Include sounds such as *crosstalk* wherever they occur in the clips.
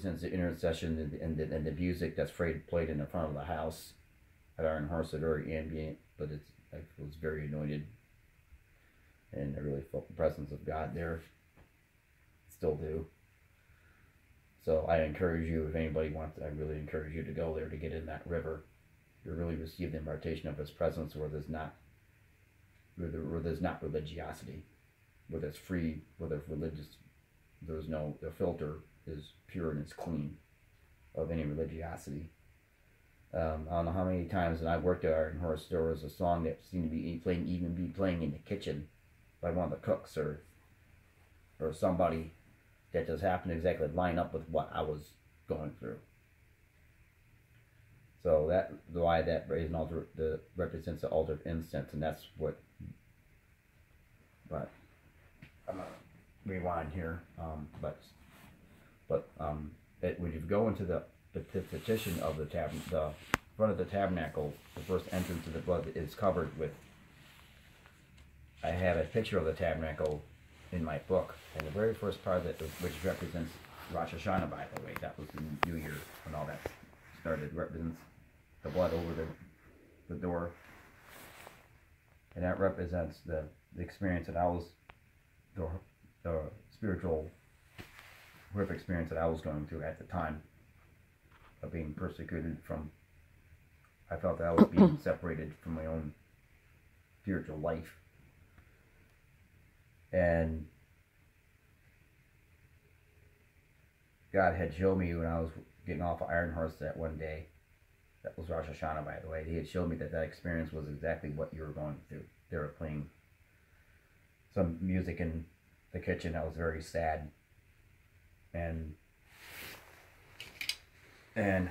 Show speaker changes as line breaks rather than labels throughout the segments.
since the intercession and, and, the, and the music that's played, in the front of the house at Iron Horse are very ambient, but it's I was very anointed, and I really felt the presence of God there. Still do. So I encourage you, if anybody wants, I really encourage you to go there to get in that river. You really receive the impartation of His presence, where there's not, where there's not religiosity, where there's free, where there's religious, there's no the filter is pure and it's clean of any religiosity. Um, I don't know how many times, and I worked at Iron Horse, there was a song that seemed to be playing, even be playing in the kitchen by one of the cooks or or somebody that just happened to exactly line up with what I was going through. So that why that brazen altar the represents the altar of incense, and that's what. But I'm gonna rewind here. Um, but but um, it, when you go into the, petition of the tab, the front of the tabernacle, the first entrance of the blood is covered with. I have a picture of the tabernacle in my book, and the very first part that which represents Rosh Hashanah, by the way, that was the New Year when all that started, represents the blood over the the door, and that represents the the experience that I was, the the spiritual horrific experience that I was going through at the time of being persecuted from. I felt that I was being *coughs* separated from my own spiritual life. And God had showed me when I was getting off of Iron Horse that one day, that was Rosh Hashanah, by the way, he had showed me that that experience was exactly what you were going through. They were playing some music in the kitchen that was very sad and and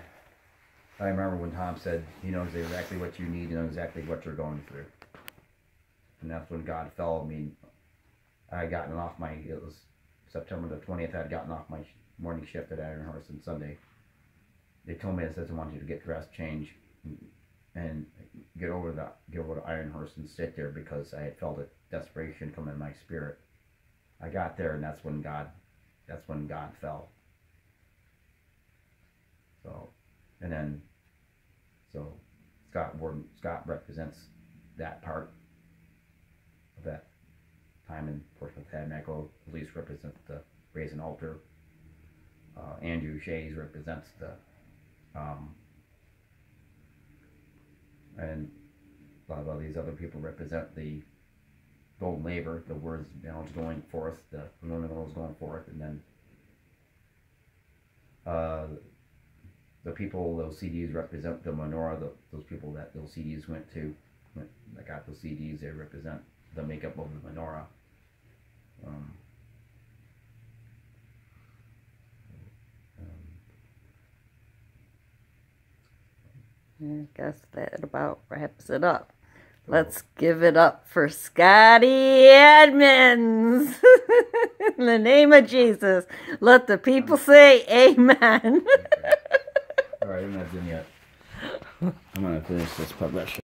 I remember when Tom said he knows exactly what you need, knows exactly what you're going through. And that's when God fell on me. I had gotten off my, it was September the 20th, I had gotten off my morning shift at Iron Horse on Sunday. They told me, it says, I want you to get dressed, change, and get over the, get over to Iron Horse and sit there because I had felt a desperation come in my spirit. I got there and that's when God that's when God fell. So, and then, so Scott Warden, Scott represents that part of that time in Portsmouth Tabernacle. Police represents the brazen altar. Uh, Andrew Shays represents the, um, and a lot of these other people represent the golden laver, the words knowledge going forth, the is going forth, and then uh, the people those CDs represent the menorah, the, those people that those CDs went to, went, that got those CDs, they represent the makeup of the menorah. Um,
I guess that about wraps it up. Let's give it up for Scotty Edmonds. *laughs* In the name of Jesus, let the people say amen.
All right, I'm not done yet. I'm going to finish this progression.